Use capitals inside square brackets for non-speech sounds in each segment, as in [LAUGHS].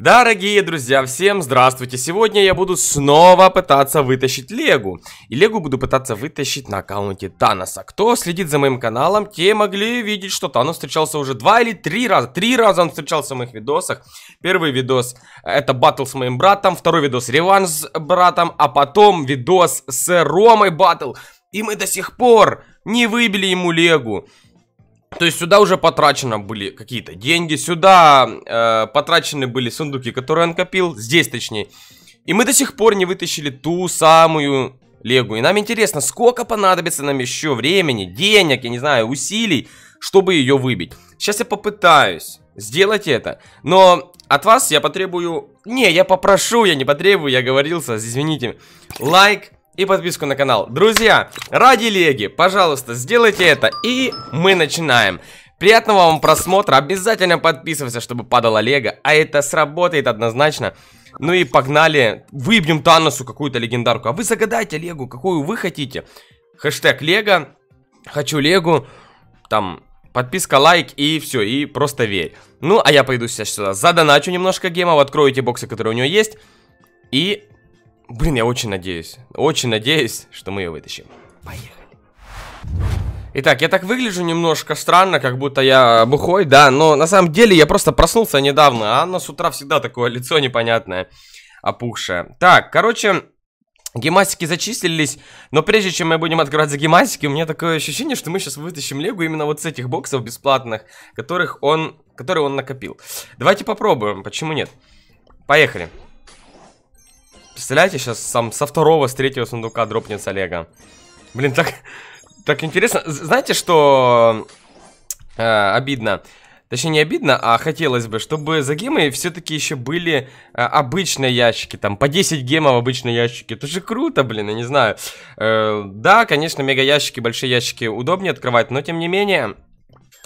Дорогие друзья, всем здравствуйте! Сегодня я буду снова пытаться вытащить Легу. И Легу буду пытаться вытащить на аккаунте Таноса. Кто следит за моим каналом, те могли видеть, что Танос встречался уже два или три раза. Три раза он встречался в моих видосах. Первый видос это батл с моим братом, второй видос реванш с братом, а потом видос с Ромой батл. И мы до сих пор не выбили ему Легу. То есть сюда уже потрачено были какие-то деньги, сюда э, потрачены были сундуки, которые он копил, здесь точнее. И мы до сих пор не вытащили ту самую Легу. И нам интересно, сколько понадобится нам еще времени, денег, я не знаю, усилий, чтобы ее выбить. Сейчас я попытаюсь сделать это, но от вас я потребую... Не, я попрошу, я не потребую, я говорился, извините. Лайк, и подписку на канал. Друзья, ради Леги, пожалуйста, сделайте это. И мы начинаем. Приятного вам просмотра. Обязательно подписывайся, чтобы падала Лего. А это сработает однозначно. Ну и погнали. Выбьем Таносу какую-то легендарку. А вы загадайте Легу, какую вы хотите. Хэштег Лего. Хочу Легу. Там подписка, лайк и все. И просто верь. Ну, а я пойду сейчас сюда задоначу немножко гемов. Открою эти боксы, которые у него есть. И Блин, я очень надеюсь. Очень надеюсь, что мы ее вытащим. Поехали. Итак, я так выгляжу немножко странно, как будто я бухой, да, но на самом деле я просто проснулся недавно, а оно с утра всегда такое лицо непонятное, опухшее. Так, короче, гемастики зачислились, но прежде чем мы будем открывать за гемастики, у меня такое ощущение, что мы сейчас вытащим Легу именно вот с этих боксов бесплатных, которых он, которые он накопил. Давайте попробуем, почему нет? Поехали. Представляете, сейчас сам со второго, с третьего сундука дропнется Лего. Блин, так, так интересно. Знаете, что э, обидно? Точнее, не обидно, а хотелось бы, чтобы за гемы все-таки еще были э, обычные ящики. Там, по 10 гемов обычные ящики. Это же круто, блин, я не знаю. Э, да, конечно, мега ящики, большие ящики удобнее открывать, но тем не менее...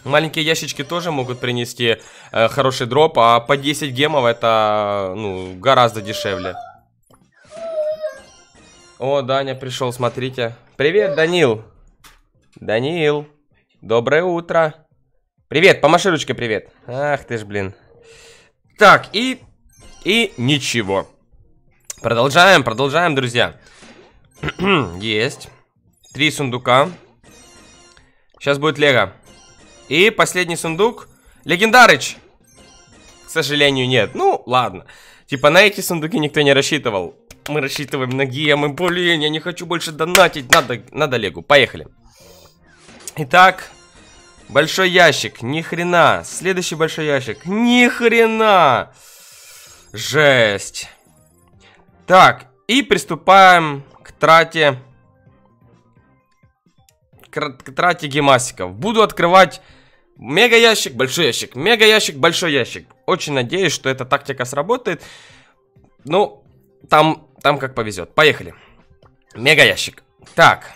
Маленькие ящички тоже могут принести э, хороший дроп, а по 10 гемов это, ну, гораздо дешевле. О, Даня пришел, смотрите. Привет, Данил. Данил. Доброе утро. Привет, помаши ручкой привет. Ах ты ж, блин. Так, и... И ничего. Продолжаем, продолжаем, друзья. [CLEARS THROAT] Есть. Три сундука. Сейчас будет Лего. И последний сундук. Легендарыч. К сожалению, нет. Ну, ладно. Типа на эти сундуки никто не рассчитывал. Мы рассчитываем на гемы. Блин, я не хочу больше донатить. Надо, надо Легу. Поехали. Итак, большой ящик. Ни хрена. Следующий большой ящик. Ни хрена. Жесть. Так, и приступаем к трате... К, к трате гемасиков. Буду открывать мега ящик, большой ящик, мега ящик, большой ящик. Очень надеюсь, что эта тактика сработает. Ну, там там как повезет. Поехали. Мега ящик. Так.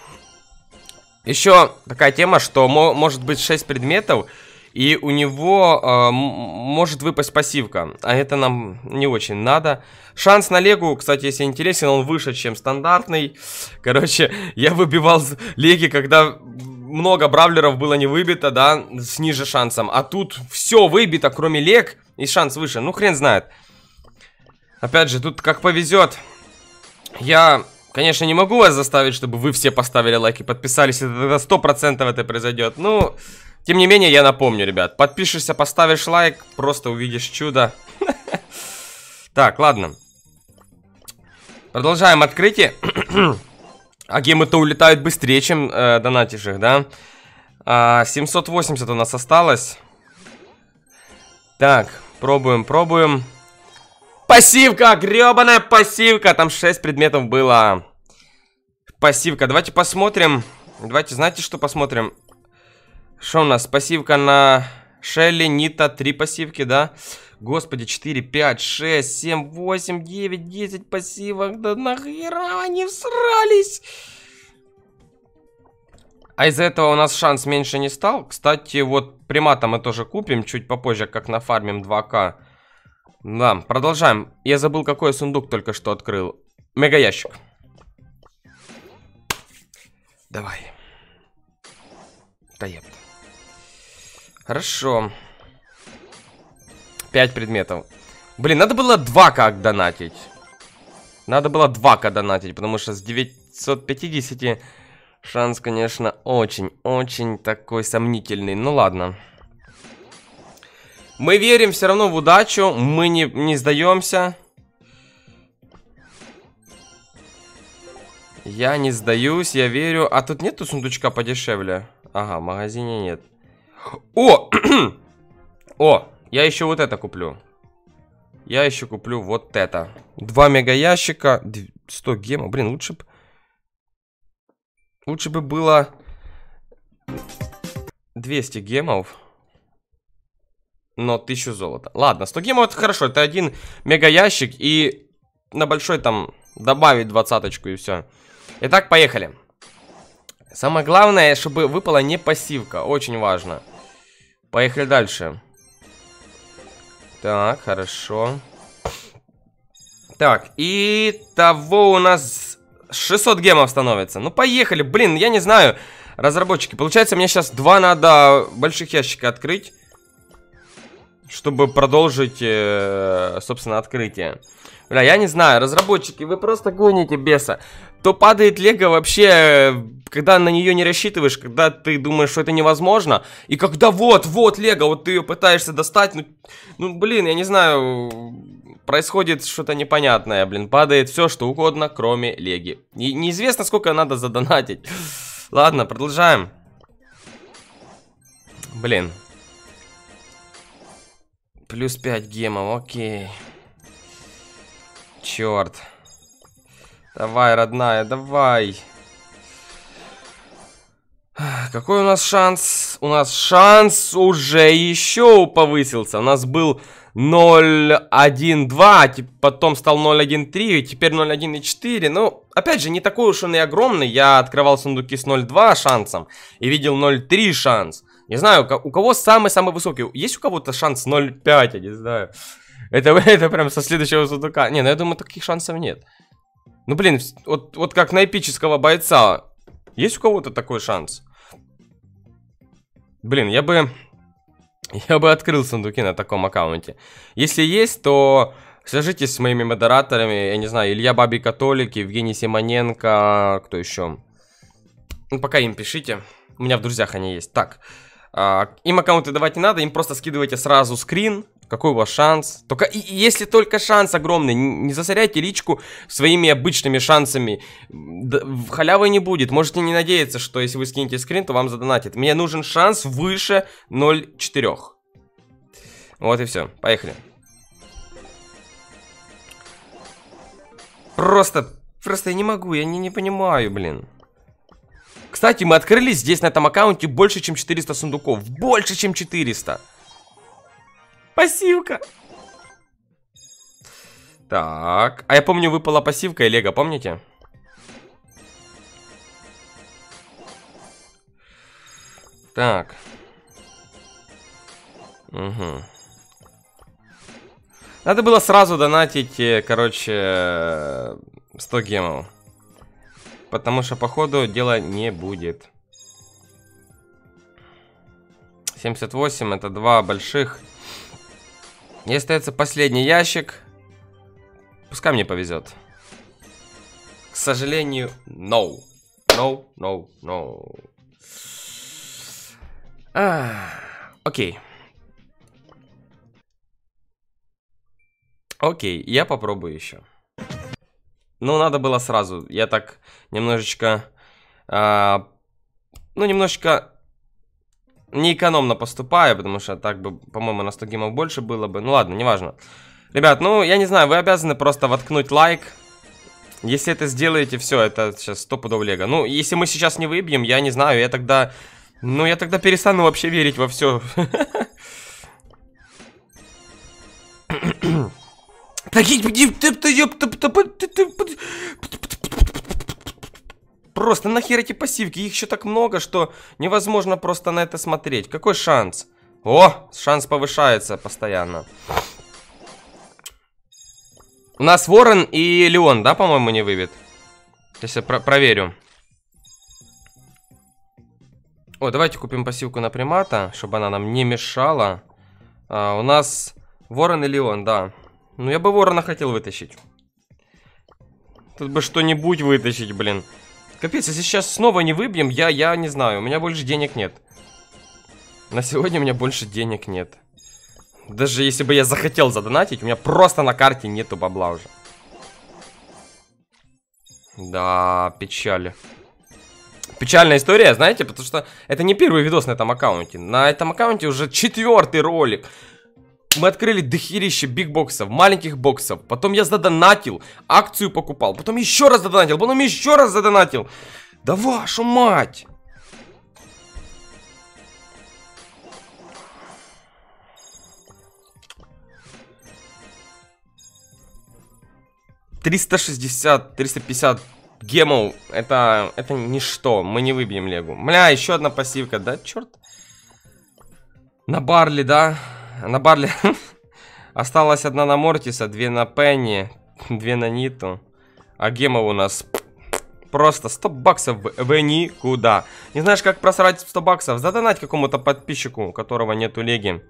Еще такая тема, что может быть 6 предметов, и у него э, может выпасть пассивка. А это нам не очень надо. Шанс на легу, кстати, если интересен, он выше, чем стандартный. Короче, я выбивал леги, когда много бравлеров было не выбито, да, с ниже шансом. А тут все выбито, кроме лег, и шанс выше. Ну, хрен знает. Опять же, тут как повезет. Я, конечно, не могу вас заставить, чтобы вы все поставили лайк и подписались. Это сто процентов это произойдет. Ну, тем не менее, я напомню, ребят. Подпишешься, поставишь лайк, просто увидишь чудо. [LAUGHS] Так, ладно. Продолжаем открытие. [CLEARS THROAT] А гемы-то улетают быстрее, чем э, донатишь да? А, 780 у нас осталось. Так, пробуем, пробуем. Пассивка, гребаная пассивка. Там 6 предметов было. Пассивка. Давайте посмотрим. Давайте, знаете, что посмотрим? Что у нас? Пассивка на Шелли, Нита, 3 пассивки, да? Господи, 4, 5, 6, 7, 8, 9, 10 пассивок. Да нахера они всрались? А из-за этого у нас шанс меньше не стал. Кстати, вот примата мы тоже купим чуть попозже, как нафармим 2к. Да, продолжаем. Я забыл, какой сундук только что открыл. Мега ящик. Давай. Да еб. Хорошо. Пять предметов. Блин, надо было 2к донатить. Надо было 2к донатить, потому что с 950 шанс, конечно, очень-очень такой сомнительный. Ну ладно. Мы верим все равно в удачу, мы не, не сдаемся. Я не сдаюсь, я верю. А тут нету сундучка подешевле? Ага, в магазине нет. О! [CLEARS THROAT] О! Я еще вот это куплю. Я еще куплю вот это. Два мега ящика. 100 гемов. Блин, лучше бы... Лучше бы было... 200 гемов. Но 1000 золота. Ладно, 100 гемов это хорошо. Это один мега ящик. И на большой там добавить двадцаточку и все. Итак, поехали. Самое главное, чтобы выпала не пассивка. Очень важно. Поехали дальше. Так, хорошо. Так, и того у нас 600 гемов становится. Ну, поехали. Блин, я не знаю. Разработчики, получается, мне сейчас два надо больших ящика открыть. Чтобы продолжить, э, собственно, открытие. Бля, я не знаю, разработчики, вы просто гоните беса. То падает лего вообще, когда на нее не рассчитываешь, когда ты думаешь, что это невозможно. И когда вот, вот лего, вот ты ее пытаешься достать, ну, ну блин, я не знаю, происходит что-то непонятное, блин. Падает все, что угодно, кроме леги. И неизвестно, сколько надо задонатить. Ладно, продолжаем. Блин. Плюс 5 гемов, окей. Черт. Давай, родная, давай. Какой у нас шанс? У нас шанс уже еще повысился. У нас был 0.1.2, потом стал 0.1.3, теперь 0.1.4. Ну, опять же, не такой уж он и огромный. Я открывал сундуки с 0.2 шансом и видел 0.3 шанс. Не знаю, у кого самый-самый высокий. Есть у кого-то шанс 0.5, я не знаю. Это, [LAUGHS] это прям со следующего сундука. Не, ну я думаю, таких шансов нет. Ну, блин, вот, вот как на эпического бойца. Есть у кого-то такой шанс? Блин, я бы... [LAUGHS] Я бы открыл сундуки на таком аккаунте. Если есть, то свяжитесь с моими модераторами. Я не знаю, Илья Баби Католик, Евгений Симоненко, кто еще? Ну, пока им пишите. У меня в друзьях они есть. Так, им аккаунты давать не надо, им просто скидывайте сразу скрин какой у вас шанс? Только если только шанс огромный, не засоряйте личку своими обычными шансами. Халявы не будет. Можете не надеяться, что если вы скинете скрин, то вам задонатит. Мне нужен шанс выше 0,4. Вот и все. Поехали. Просто, просто я не могу, я не, не понимаю, блин. Кстати, мы открыли здесь на этом аккаунте больше, чем 400 сундуков. Больше, чем 400. Пассивка. Так. А я помню, выпала пассивка и лего, помните? Так. Угу. Надо было сразу донатить, э, короче, 100 гемов. Потому что, походу, дела не будет. 78, это два больших. И остается последний ящик. Пускай мне повезет. К сожалению, no. No, no, no. А, окей. Окей, я попробую еще. Ну, надо было сразу. Я так немножечко... А, ну, немножечко неэкономно поступаю, потому что так бы, по-моему, на 100 гемов больше было бы. Ну ладно, неважно. Ребят, ну, я не знаю, вы обязаны просто воткнуть лайк. Если это сделаете, все, это сейчас 100 пудов лего. Ну, если мы сейчас не выбьем, я не знаю, я тогда... Ну, я тогда перестану вообще верить во все. [LAUGHS] Просто нахер эти пассивки? Их еще так много, что невозможно просто на это смотреть. Какой шанс? О, шанс повышается постоянно. У нас Ворон и Леон, да, по-моему, не выбит? Сейчас я про проверю. О, давайте купим пассивку на примата, чтобы она нам не мешала. А, у нас Ворон и Леон, да. Ну, я бы ворона хотел вытащить. Тут бы что-нибудь вытащить, блин. Капец, если сейчас снова не выбьем, я, я не знаю, у меня больше денег нет. На сегодня у меня больше денег нет. Даже если бы я захотел задонатить, у меня просто на карте нету бабла уже. Да, печаль. Печальная история, знаете, потому что это не первый видос на этом аккаунте. На этом аккаунте уже четвертый ролик. Мы открыли дохерище бигбоксов, маленьких боксов. Потом я задонатил, акцию покупал. Потом еще раз задонатил, потом еще раз задонатил. Да вашу мать! Триста шестьдесят, триста пятьдесят гемов, это, это ничто, мы не выбьем легу. Бля, еще одна пассивка, да, черт. На Барли, да, на Барли [LAUGHS] осталась одна на Мортиса, две на Пенни, две на Ниту. А гемов у нас просто 100 баксов в никуда. Не знаешь, как просрать 100 баксов? Задонать какому-то подписчику, у которого нету леги.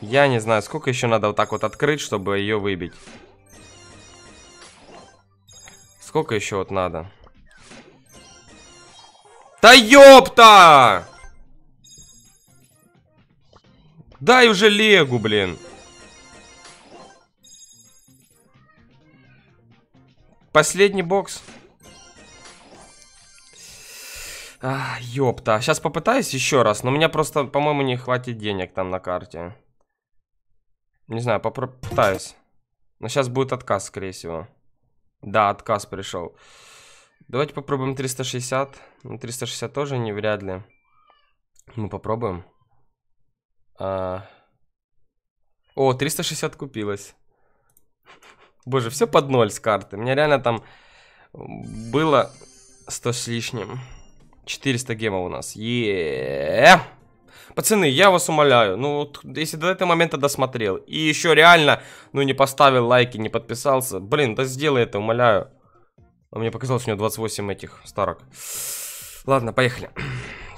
Я не знаю, сколько еще надо вот так вот открыть, чтобы ее выбить. Сколько еще вот надо? Да ёпта! Дай уже Легу, блин. Последний бокс. А, ёпта. Сейчас попытаюсь еще раз, но у меня просто, по-моему, не хватит денег там на карте. Не знаю, попытаюсь. Но сейчас будет отказ, скорее всего. Да, отказ пришел. Давайте попробуем 360. Ну, 360 тоже не вряд ли. Мы попробуем. А... О, 360 купилось. Боже, все под ноль с карты. У меня реально там было 100 с лишним. 400 гемов у нас. Еее. Пацаны, я вас умоляю, ну если до этого момента досмотрел, и еще реально, ну не поставил лайки, не подписался, блин, да сделай это, умоляю. А мне показалось, у него 28 этих старок. Ладно, поехали.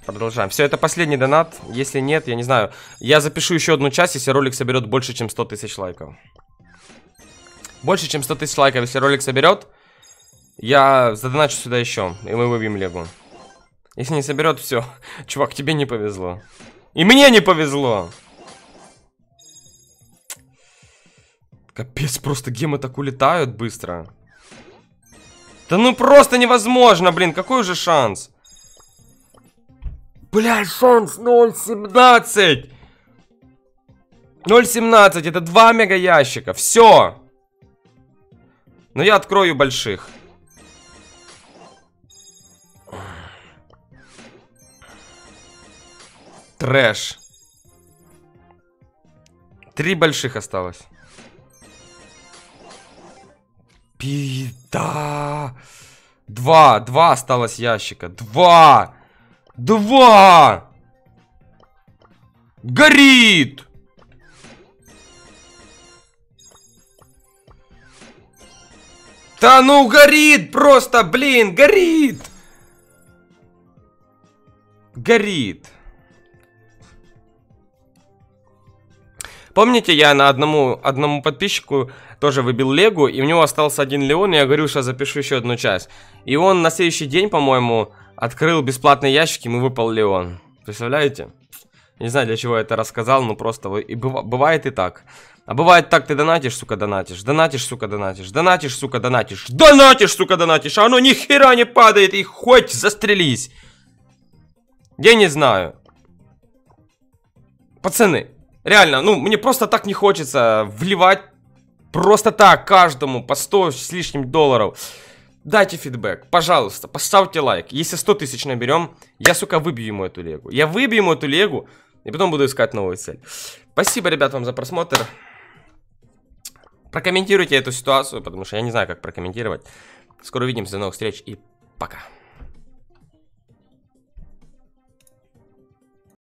Продолжаем. Все, это последний донат. Если нет, я не знаю. Я запишу еще одну часть, если ролик соберет больше, чем 100 тысяч лайков. Больше, чем 100 тысяч лайков, если ролик соберет, я задоначу сюда еще, и мы выбьем Легу. Если не соберет, все. [LAUGHS] Чувак, тебе не повезло. И мне не повезло. Капец, просто гемы так улетают быстро. Да ну просто невозможно, блин, какой уже шанс? Блядь, шанс 0.17. 0.17, это два мега ящика, все. Но я открою больших. Трэш. Три больших осталось. Пида. Два. Два осталось ящика. Два. Два. Горит. Да ну горит просто, блин, горит. Горит. Помните, я на одному, одному подписчику тоже выбил Легу, и у него остался один Леон, и я говорю, что запишу еще одну часть. И он на следующий день, по-моему, открыл бесплатные ящики, ему выпал Леон. Представляете? Не знаю, для чего я это рассказал, но просто и бывает и так. А бывает так, ты донатишь, сука, донатишь, донатишь, сука, донатишь, донатишь, сука, донатишь, донатишь, сука, донатишь, а оно ни хера не падает, и хоть застрелись. Я не знаю. Пацаны, Реально, ну, мне просто так не хочется вливать просто так каждому по 100 с лишним долларов. Дайте фидбэк, пожалуйста, поставьте лайк. Если 100 тысяч наберем, я, сука, выбью ему эту легу. Я выбью ему эту легу, и потом буду искать новую цель. Спасибо, ребят, вам за просмотр. Прокомментируйте эту ситуацию, потому что я не знаю, как прокомментировать. Скоро увидимся, до новых встреч и пока.